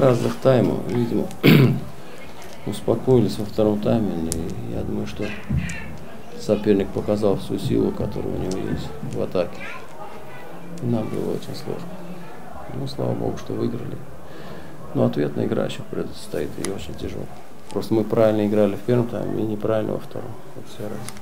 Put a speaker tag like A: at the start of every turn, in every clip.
A: разных тайма, видимо, успокоились во втором тайме. И я думаю, что соперник показал всю силу, которая у него есть в атаке. И нам было очень сложно. Ну, слава богу, что выиграли. Но ответная игра еще предстоит и очень тяжелая. Просто мы правильно играли в первом тайме и неправильно во втором. Вот вся разница.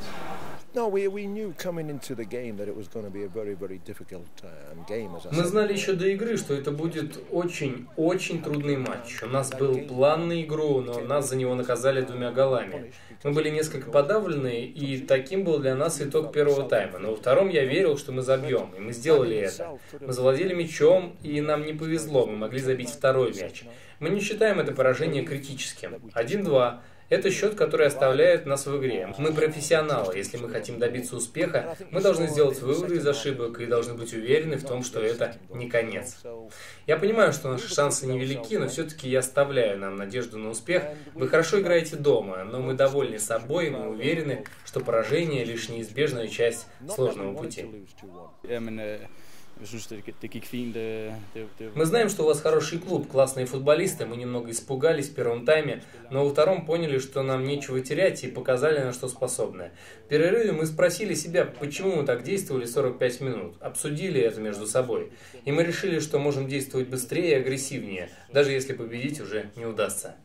B: Мы знали еще до игры, что это будет очень-очень трудный матч. У нас был план на игру, но нас за него наказали двумя голами. Мы были несколько подавлены, и таким был для нас итог первого тайма. Но во втором я верил, что мы забьем, и мы сделали это. Мы завладели мячом, и нам не повезло, мы могли забить второй мяч. Мы не считаем это поражение критическим. 1-2. Это счет, который оставляет нас в игре. Мы профессионалы. Если мы хотим добиться успеха, мы должны сделать выводы из ошибок и должны быть уверены в том, что это не конец. Я понимаю, что наши шансы невелики, но все-таки я оставляю нам надежду на успех. Вы хорошо играете дома, но мы довольны собой, и мы уверены, что поражение лишь неизбежная часть сложного пути.
C: Det,
B: Мы знаем, что у вас хороший клуб, классные футболисты. Мы немного испугались в первом тайме, но во втором поняли, что нам нечего терять и показали, на что способны. В перерыве мы спросили себя, почему мы так действовали 45 минут. Обсудили это между собой. И мы решили, что можем действовать быстрее и агрессивнее, даже если победить уже не удастся.